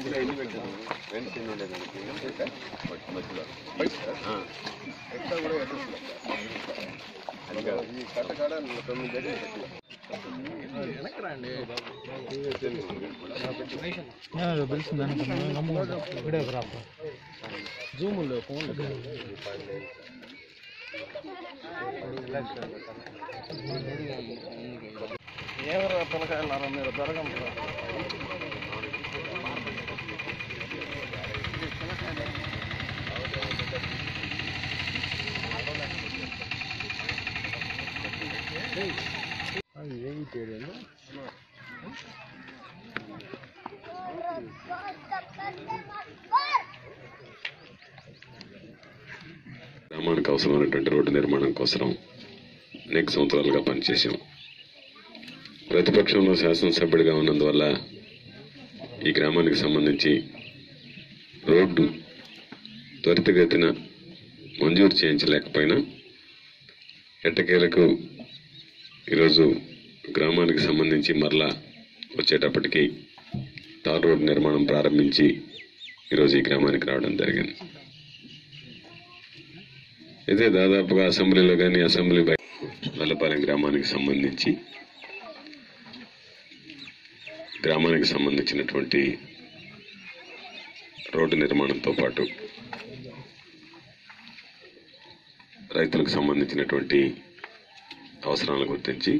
మధ్యలో ఎన్ని పెట్టాము వెంట ఎన్ని ఉండేది మనకి ఏమి చేయలేదు గ్రామానికి అవసరమైనటువంటి రోడ్డు నిర్మాణం కోసం అనేక సంవత్సరాలుగా పనిచేశాం. ప్రతిపక్షంలో శాసనసభ్యుడిగా ఉన్నందువల్ల ఈ గ్రామానికి సంబంధించి రోడ్డు త్వరితగతిన మంజూరు చేయించలేకపోయినా ఎట్టకేలకు ఈరోజు గ్రామానికి సంబంధించి మరలా వచ్చేటప్పటికి తార్ రోడ్డు నిర్మాణం ప్రారంభించి ఈరోజు ఈ గ్రామానికి రావడం జరిగింది. అయితే దాదాపుగా అసెంబ్లీలో కానీ అసెంబ్లీ బయట వల్లపాలెం గ్రామానికి సంబంధించి గ్రామానికి సంబంధించినటువంటి రోడ్డు నిర్మాణంతో పాటు రైతులకు సంబంధించినటువంటి అవసరాలను గుర్తించి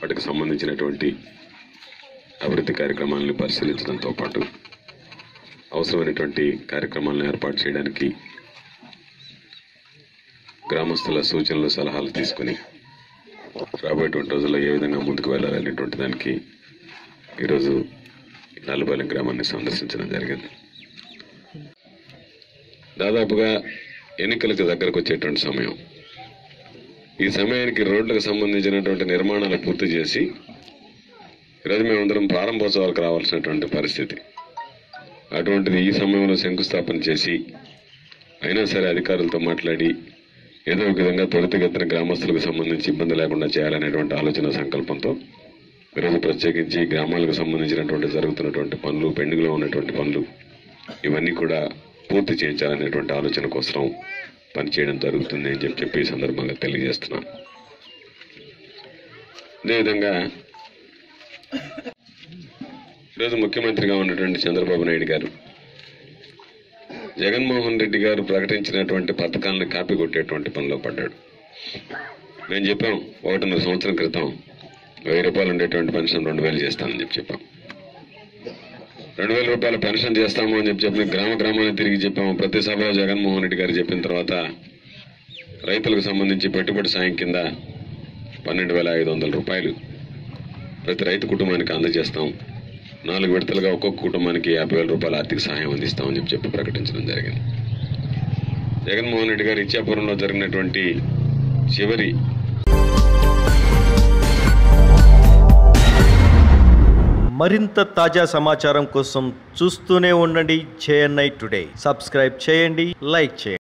వాటికి సంబంధించినటువంటి అభివృద్ధి కార్యక్రమాలను పరిశీలించడంతో పాటు అవసరమైనటువంటి కార్యక్రమాలను ఏర్పాటు చేయడానికి గ్రామస్తుల సూచనలు సలహాలు తీసుకుని రాబోయేటువంటి రోజుల్లో ఏ విధంగా ముందుకు వెళ్ళాలనేటువంటి దానికి ఈరోజు నల్లబాలెం గ్రామాన్ని సందర్శించడం జరిగింది. దాదాపుగా ఎన్నికలకు దగ్గరకు వచ్చేటువంటి సమయం. ఈ సమయానికి రోడ్లకు సంబంధించినటువంటి నిర్మాణాలు పూర్తి చేసి ఈరోజు మేమందరం ప్రారంభోత్సవాలకు రావాల్సినటువంటి పరిస్థితి. అటువంటిది ఈ సమయంలో శంకుస్థాపన చేసి అయినా సరే అధికారులతో మాట్లాడి ఏదో ఒక విధంగా త్వరితగతిన గ్రామస్తులకు సంబంధించి ఇబ్బంది లేకుండా చేయాలనేటువంటి ఆలోచన సంకల్పంతో ఈరోజు ప్రత్యేకించి గ్రామాలకు సంబంధించినటువంటి జరుగుతున్నటువంటి పనులు పెండింగ్లో ఉన్నటువంటి పనులు ఇవన్నీ కూడా పూర్తి చేయించాలనేటువంటి ఆలోచన కోసం పనిచేయడం జరుగుతుంది అని చెప్పి చెప్పి ఈ సందర్భంగా తెలియజేస్తున్నాను. అదేవిధంగా ఈరోజు ముఖ్యమంత్రిగా ఉన్నటువంటి చంద్రబాబు నాయుడు గారు జగన్మోహన్ రెడ్డి గారు ప్రకటించినటువంటి పథకాలను కాపీ కొట్టేటువంటి పనిలో పడ్డాడు. మేము చెప్పాం ఒకటిన్నర సంవత్సరం క్రితం వెయ్యి రూపాయలు ఉండేటువంటి పెన్షన్ రెండు వేలు చేస్తానని చెప్పి చెప్పాం. రెండు వేల రూపాయల పెన్షన్ చేస్తాము అని చెప్పి చెప్పిన గ్రామ గ్రామాన్ని తిరిగి చెప్పాము. ప్రతి సభలో జగన్మోహన్ రెడ్డి గారు చెప్పిన తర్వాత రైతులకు సంబంధించి పెట్టుబడి సాయం కింద పన్నెండు వేల ఐదు వందల రూపాయలు ప్రతి రైతు కుటుంబానికి అందజేస్తాం. నాలుగు విడతలుగా ఒక్కొక్క కుటుంబానికి యాభై వేల రూపాయల ఆర్థిక సహాయం అందిస్తామని చెప్పి చెప్పి ప్రకటించడం జరిగింది. జగన్మోహన్ రెడ్డి గారు ఇచ్చాపురంలో జరిగినటువంటి చివరి మరింత తాజా సమాచారం కోసం చూస్తూనే ఉండండి జేఎన్ఐ టుడే. సబ్స్క్రైబ్ చేయండి లైక్ చేయండి.